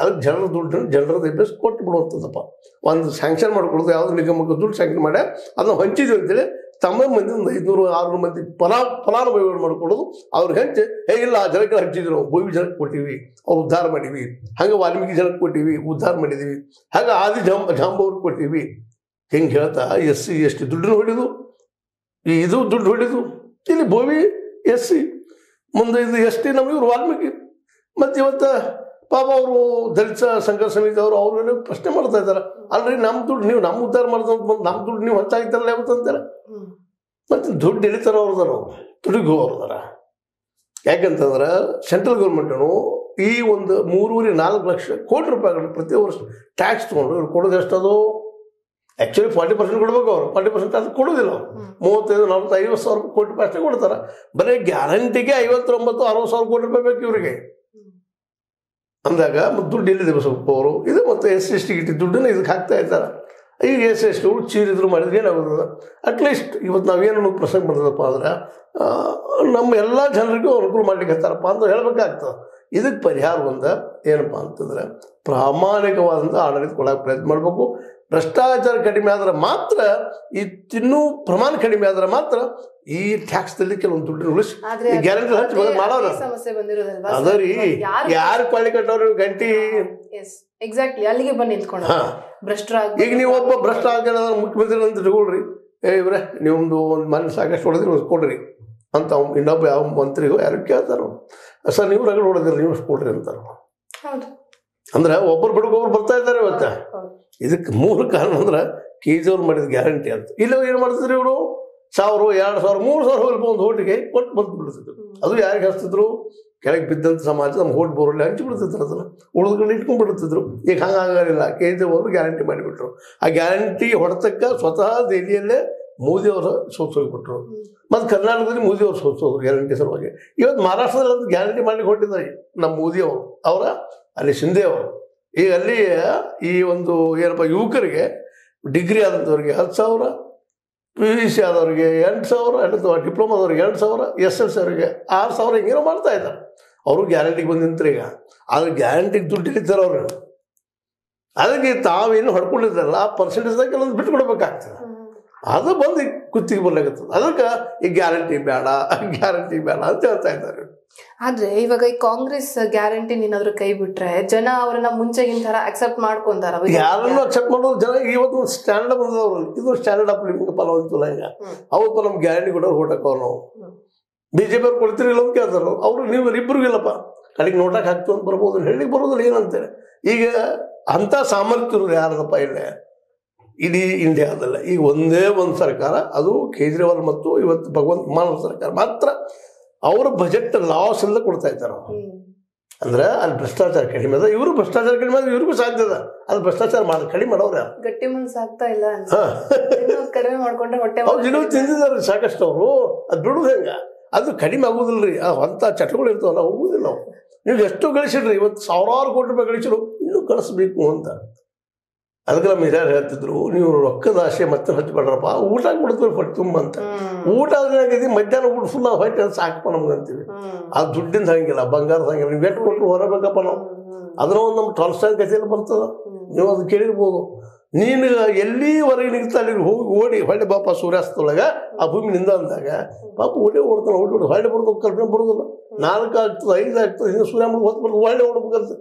ಅದಕ್ಕೆ ಜನರ ದುಡ್ಡು ಜನರದ ಅಭ್ಯಾಸ ಕೊಟ್ಟು ಬಿಡುವಂಥದ್ದಪ್ಪ. ಒಂದು ಸ್ಯಾಂಕ್ಷನ್ ಮಾಡ್ಕೊಡೋದು ಯಾವ್ದು ನಿಗಮಕ್ಕೆ ದುಡ್ಡು ಸ್ಯಾಂಕ್ಷನ್ ಮಾಡಿ ಅದನ್ನ ಹಂಚಿದ್ವಿ ಅಂತೇಳಿ ತಮ್ಮ ಮಂದಿ ಒಂದು ಐದುನೂರು, ಆರುನೂರು ಮಂದಿ ಫಲಾ, ಫಲಾನುಭವಿಗಳು ಮಾಡ್ಕೊಡೋದು ಅವ್ರಿಗೆ ಹಂಚಿ ಹೇ ಇಲ್ಲ, ಆ ಜನಕ್ಕೆ ಹಂಚಿದ್ರು, ಭೂಮಿ ಜನಕ್ಕೆ ಕೊಟ್ಟಿವಿ, ಅವ್ರು ಉದ್ಧಾರ ಮಾಡೀವಿ, ಹಂಗೆ ವಾಲ್ಮೀಕಿ ಜನಕ್ಕೆ ಕೊಟ್ಟಿವಿ, ಉದ್ಧಾರ ಮಾಡಿದೀವಿ, ಹಾಗೆ ಆದಿ ಜಾಂಬ ಜಾಂಬವ್ರಿಗೆ ಕೊಟ್ಟಿವಿ. ಹಿಂಗೆ ಹೇಳ್ತಾ, ಎಸ್ ಸಿ, ಎಸ್ ಟಿ ದುಡ್ಡನ್ನು ಹೊಡಿದು ಇದು ದುಡ್ಡು ಹೊಡಿದು, ಇಲ್ಲಿ ಭೂಮಿ ಎಸ್ ಸಿ, ಮುಂದೆ ಇದು ಎಸ್ ಟಿ ನಮಗೆ ಇವ್ರು ವಾಲ್ಮೀಕಿ. ಮತ್ತು ಇವತ್ತು ಪಾಪ ಅವರು ದಲಿತ ಸಂಘ ಸಮಿತಿಯವರು ಅವರು ಅವ್ರೇನೋ ಪ್ರಶ್ನೆ ಮಾಡ್ತಾ ಇದ್ದಾರೆ. ಅಲ್ರಿ ನಮ್ಮ ದುಡ್ಡು ನೀವು ನಮ್ಮ ಉದ್ಧಾರ ಮಾಡ್ದಂತ ಬಂದು ನಮ್ಮ ದುಡ್ಡು ನೀವು ಹಂಚಾಗಿದ್ದಾರಲ್ಲ ಯಾವತ್ತಂತಾರೆ. ಮತ್ತು ದುಡ್ಡು ಎಳಿತಾರ ಅವ್ರದಾರ ಅವ್ರು. ದುಡ್ಡಿಗೆ ಅವ್ರದಾರ. ಯಾಕಂತಂದ್ರೆ ಸೆಂಟ್ರಲ್ ಗೌರ್ಮೆಂಟನು ಈ ಒಂದು ಮೂರುವರೆ ನಾಲ್ಕು ಲಕ್ಷ ಕೋಟಿ ರೂಪಾಯಿಗಳು ಪ್ರತಿ ವರ್ಷ ಟ್ಯಾಕ್ಸ್ ತೊಗೊಂಡು ಇವ್ರು ಕೊಡೋದು ಎಷ್ಟದು? ಆ್ಯಕ್ಚುಲಿ ಫಾರ್ಟಿ ಪರ್ಸೆಂಟ್ ಕೊಡ್ಬೇಕು ಅವ್ರು. ಫಾರ್ಟಿ ಪರ್ಸೆಂಟ್ ಅದು ಕೊಡೋದಿಲ್ಲ ಅವ್ರು. ಮೂವತ್ತೈದು ನಲ್ವತ್ತು ಐವತ್ತು ಸಾವಿರ ಕೋಟಿ ರೂಪಾಯಿ ಅಷ್ಟೇ ಕೊಡ್ತಾರೆ. ಬರೀ ಗ್ಯಾರಂಟಿಗೆ ಐವತ್ತೊಂಬತ್ತು ಅರವತ್ತು ಸಾವಿರ ಕೋಟಿ ರೂಪಾಯಿ ಬೇಕು ಇವರಿಗೆ. ಅಂದಾಗ ಮತ್ತು ದುಡ್ಡು ಎಲ್ಲಿದೆ ಸ್ವಲ್ಪ ಅವರು? ಇದು ಮತ್ತು ಎಸ್ ಎಸ್ ಟಿ ಗಿಟ್ಟಿ ದುಡ್ಡನ್ನು ಇದಕ್ಕೆ ಹಾಕ್ತಾ ಇದ್ದಾರೆ. ಈಗ ಎಸ್ ಎಸ್ ಟಿಗಳು ಚೀರಿದ್ರು ಮಾಡಿದ್ರೆ ಏನಾಗೋದು ಅಟ್ಲೀಸ್ಟ್ ಇವತ್ತು ನಾವೇನು ಪ್ರಸಂಗ ಬಂದದಪ್ಪ ಅಂದ್ರೆ ನಮ್ಮ ಎಲ್ಲ ಜನರಿಗೂ ಅನುಕೂಲ ಮಾಡ್ಲಿಕ್ಕೆ ಹತ್ತಾರಪ್ಪ ಅಂತ ಹೇಳ್ಬೇಕಾಗ್ತದೆ. ಇದಕ್ಕೆ ಪರಿಹಾರ ಒಂದು ಏನಪ್ಪ ಅಂತಂದ್ರೆ ಪ್ರಾಮಾಣಿಕವಾದಂಥ ಆಡಳಿತ ಕೊಡೋಕೆ ಪ್ರಯತ್ನ ಮಾಡಬೇಕು. ಭ್ರಷ್ಟಾಚಾರ ಕಡಿಮೆ ಆದ್ರೆ ಮಾತ್ರ ಈ ತಿನ್ನೂ ಪ್ರಮಾಣ ಕಡಿಮೆ ಆದ್ರೆ ಮಾತ್ರ ಈ ಟ್ಯಾಕ್ಸ್ದಲ್ಲಿ ಕೆಲವೊಂದು ದುಡ್ಡು ಉಳಿಸಿ. ಗ್ಯಾರಂಟಿ ಹಚ್ಚಿ ಮಾಡೋರು ಅದೇ ಸಮಸ್ಯೆ ಬಂದಿರೋದಲ್ವಾ? ಅದ ರೀ. ಯಾರು ಕೊಳ್ಳಿ ಕಟ್ಟೋರು ಗಂಟಿ? ಎಕ್ಸಾಕ್ಟ್ಲಿ ಅಲ್ಲಿಗೆ ಬಂದು ನಿಂತ್ಕೊಂಡು. ಭ್ರಷ್ಟರ ಈಗ ನೀವು ಒಬ್ಬ ಭ್ರಷ್ಟ ಆಗ್ಯಾರ ಮುಖ್ಯಮಂತ್ರಿ ಅಂತ ತಗೊಳ್ರಿ. ಏ ಇವ್ರೆ ನೀವೊಂದು ಒಂದು ಮನೆ ಸಾಕಷ್ಟು ಹೊಡೆದ್ರಿ ಕೊಡ್ರಿ ಅಂತ ಇನ್ನೊಬ್ಬ ಯಾವ ಮಂತ್ರಿಗೂ ಯಾರು ಕೇಳ್ತಾರೋ. ಸರ್ ನೀವು ರಗಡ್ ಹೊಡೆದ್ರಿ ನೀವು ಕೊಡ್ರಿ ಅಂತಾರ. ಹೌದು. ಅಂದ್ರೆ ಒಬ್ಬರು ಬಿಡುಗ ಒಬ್ರು ಬರ್ತಾ ಇದ್ದಾರೆ ಇವತ್ತ. ಇದಕ್ಕೆ ಮೂಲ ಕಾರಣ ಅಂದ್ರೆ ಕೆ ಜಿ ಅವ್ರು ಮಾಡಿದ ಗ್ಯಾರಂಟಿ ಅಂತ. ಇಲ್ಲ ಏನು ಮಾಡ್ತಿದ್ರು ಇವರು? ಸಾವಿರ, ಎರಡು ಸಾವಿರ, ಮೂರು ಸಾವಿರ ಒಂದು ಹೋಟಿಗೆ ಕೊಟ್ಟು ಬಂದು ಬಿಡ್ತಿದ್ರು. ಅದು ಯಾರಿಗೆ ಹಚ್ತಿದ್ರು? ಕೆಳಗೆ ಬಿದ್ದಂಥ ಸಮಾಜ ನಮ್ಮ ಹೋಟ್ ಬೋರಲ್ಲಿ ಹಂಚಿ ಬಿಡ್ತಿದ್ರು ಅದನ್ನು. ಉಳಿದುಕೊಂಡು ಇಟ್ಕೊಂಡು ಬಿಡ್ತಿದ್ರು ಈಗ ಹಂಗಾಗಲಿಲ್ಲ. ಕೆ ಜಿ ಅವರು ಗ್ಯಾರಂಟಿ ಮಾಡಿಬಿಟ್ರು. ಆ ಗ್ಯಾರಂಟಿ ಹೊಡೆತಕ್ಕ ಸ್ವತಃ ದೆಹಲಿಯಲ್ಲೇ ಮೋದಿ ಅವರು ಸೋತು ಹೋಗ್ಬಿಟ್ರು. ಹ್ಮ್. ಮತ್ತು ಕರ್ನಾಟಕದಲ್ಲಿ ಮೋದಿ ಅವರು ಸೋತೋದ್ರು ಗ್ಯಾರಂಟಿ ಸಲುವಾಗಿ. ಇವತ್ತು ಮಹಾರಾಷ್ಟ್ರದಲ್ಲಿ ಗ್ಯಾರಂಟಿ ಮಾಡಿ ಕೊಟ್ಟಿದ್ದಾರೆ. ನಮ್ಮ ಮೋದಿ ಅವರು, ಅವರ ಅಲ್ಲಿ ಶಿಂದೆ ಅವರು. ಈಗ ಅಲ್ಲಿ, ಈ ಒಂದು, ಏನಪ್ಪ, ಯುವಕರಿಗೆ ಡಿಗ್ರಿ ಆದಂಥವ್ರಿಗೆ ಹತ್ತು ಸಾವಿರ ಪಿ ಯು ಸಿ ಆದವ್ರಿಗೆ ಎಂಟು ಸಾವಿರ ಎಂಟು ಡಿಪ್ಲೊಮಾದವ್ರಿಗೆ ಎರಡು ಸಾವಿರ ಎಸ್ ಎಲ್ ಸಿ ಅವರಿಗೆ ಆರು ಸಾವಿರ ಹಿಂಗೇನೋ ಮಾಡ್ತಾ ಇದ್ದಾರೆ. ಅವರು ಗ್ಯಾರಂಟಿಗೆ ಬಂದು ನಿಂತ್ರೆ ಈಗ. ಆದ್ರೆ ಗ್ಯಾರಂಟಿಗೆ ದುಡ್ಡು ಹಿಡಿತಾರೆ ಅವರು. ಅದಕ್ಕೆ ತಾವೇನು ಹೊಡ್ಕೊಂಡಿದ್ದಾರಲ್ಲ ಆ ಪರ್ಸೆಂಟೇಜ್ದಾಗ ಕೆಲವೊಂದು ಬಿಟ್ಟು ಕೊಡ್ಬೇಕಾಗ್ತದೆ ಹ್ಮ್. ಅದು ಬಂದು ಈಗ ಕುತ್ತಿಗೆ ಬರ್ಲಾಗತ್ತದ ಅದಕ್ಕೆ ಈ ಗ್ಯಾರಂಟಿ ಬೇಡ ಗ್ಯಾರಂಟಿ ಬೇಡ ಅಂತ ಹೇಳ್ತಾ ಇದ್ದಾರೆ. ಆದ್ರೆ ಇವಾಗ ಈ ಕಾಂಗ್ರೆಸ್ ಗ್ಯಾರಂಟಿ ಏನಾದ್ರು ಕೈ ಬಿಟ್ರೆ ಜನ ಅವರನ್ನ ಮುಂಚೆ ತರ ಅಕ್ಸೆಪ್ಟ್ ಮಾಡ್ಕೊಂತಾರ ಯಾರನ್ನು ಅಕ್ಸೆಪ್ಟ್ ಮಾಡೋದು ಜನ ಇವತ್ತು ಒಂದು ಸ್ಟ್ಯಾಂಡರ್ಡ್ ಬಂದವರು. ಇದು ಸ್ಟ್ಯಾಂಡರ್ಡ್ ಅಪ್ ಲಿವಿಂಗ್ ಫಲವಂತಿಲ್ಲ ಹ್ಮ್. ಅವತ್ತು ನಮ್ಗೆ ಗ್ಯಾರಂಟಿ ಕೊಡೋರು ಹೊಟ್ಟಕ್ಕವ್ರು ನಾವು. ಬಿ ಜೆ ಪಿ ಅವ್ರು ಕೊಡ್ತೀರಿಲ್ಲ ಅಂತ ಕೇಳ್ತಾರೆ ಅವರು. ನೀವು ಇಬ್ಬರಿಗೂ ಇಲ್ಲಪ್ಪ ಕಡೆಗೆ ನೋಡಕ್ ಹಾಕ್ತು ಅಂತ ಬರ್ಬೋದು ಹೇಳಿ ಬರೋದಿಲ್ಲ ಏನಂತೇಳಿ ಈಗ ಅಂತ ಸಾಮರ್ಥ್ಯ ಇರೋರು ಯಾರದಪ್ಪ ಇಲ್ಲೇ? ಇಡೀ ಇಂಡಿಯಾದಲ್ಲ ಈಗ ಒಂದೇ ಒಂದು ಸರ್ಕಾರ ಅದು ಕೇಜ್ರಿವಾಲ್ ಮತ್ತು ಇವತ್ತು ಭಗವಂತ ಮಾನವ ಸರ್ಕಾರ ಮಾತ್ರ ಅವರ ಬಜೆಟ್ ಲಾಸ್ ಎಲ್ಲ ಕೊಡ್ತಾ ಇದ್ದಾರೆ. ಅವ್ರು. ಅಂದ್ರೆ ಅಲ್ಲಿ ಭ್ರಷ್ಟಾಚಾರ ಕಡಿಮೆ ಅದ ಇವರು ಭ್ರಷ್ಟಾಚಾರ ಕಡಿಮೆ ಆದ್ರೆ ಇವ್ರಿಗೂ ಸಾಧ್ಯ ಅದ. ಅಲ್ಲಿ ಭ್ರಷ್ಟಾಚಾರ ಮಾಡಿ ಕಡಿಮೆ ಮಾಡೋರು ಗಟ್ಟಿ ಮನ್ಸ್ ಆಗ್ತಾ ಇಲ್ಲ ಕಡಿಮೆ ಮಾಡ್ಕೊಂಡ್ರೆ ಹೊಟ್ಟೆ ಅವ್ರು ಇನ್ನೂ ತಿಂದಿದ್ದಾರೆ ಸಾಕಷ್ಟು ಅವರು. ಅದು ಬಿಡುದು ಹೆಂಗ? ಅದು ಕಡಿಮೆ ಆಗುದಿಲ್ಲ ರೀ ಅಂಥ ಚಟಗಳು ಇರ್ತಾವಲ್ಲ ಹೋಗುದಿಲ್ಲ ನೀವು ಎಷ್ಟು ಗಳಿಸಿಡ್ರಿ? ಇವತ್ತು ಸಾವಿರಾರು ಕೋಟಿ ರೂಪಾಯಿ ಗಳಿಸಿರು ಇನ್ನೂ ಕಳಿಸ್ಬೇಕು ಅಂತ. ಅದಕ್ಕೆ ನಮ್ಮ ಹಿರಿಯರು ಹೇಳ್ತಿದ್ರು ನೀವು ರೊಕ್ಕದ ಆಸೆ ಮತ್ತೆ ಹಚ್ಬೇಡ್ರಪ್ಪ ಊಟ ಕೊಡ್ತೀವಿ ಹೊಟ್ಟೆ ತುಂಬ ಅಂತ. ಊಟ ಆದ್ರೆ ಏನಾಗೈತಿ ಮಧ್ಯಾಹ್ನ ಊಟ ಫುಲ್ ಹೊಟ್ಟೆ ಅಂತ ಸಾಕಪ್ಪ ನಮ್ಗೆ ಅಂತೀವಿ. ಆ ಅದು ದುಡ್ಡಿಂದ ಹಂಗಿಲ್ಲ ಬಂಗಾರದ ಹಂಗಿಲ್ಲ ನೀವು ಎಷ್ಟು ಕೊಟ್ಟು ಹೊರಬೇಕಪ್ಪ ನಾವು. ಅದನ್ನ ಒಂದು ನಮ್ಮ ಟಾಲ್ಸ್ಟಾಯ್ ಕಚೇರಿ ಬರ್ತದ. ನೀವು ಅದು ಕೇಳಿರ್ಬೋದು. ನೀನು ಎಲ್ಲಿವರೆಗೆ ನಿಂತ ಅಲ್ಲಿ ಹೋಗಿ ಓಡಿ ಹೊಳ್ಳಿ ಬಾಪ ಸೂರ್ಯಾಸ್ತದೊಳಗೆ ಆ ಭೂಮಿ ನಿಂದ ಅಂದಾಗ ಪಾಪ ಓಡಿ ಓಡ್ತಾನೆ ಓಡಿ ಓಡಿ ಹೊಳ್ಳಿ ಬರೋದು ಕಲ್ಪನೆ ಬರೋದಿಲ್ಲ. ನಾಲ್ಕು ಆಗ್ತದೆ ಐದು ಆಗ್ತದೆ ಇನ್ನು ಸೂರ್ಯ ಮುಳುಗ್ ಹೊತ್ತು ಬರೋದು ಹೊಳ್ಳಿ ಓಡ್ಬೇಕಂತ.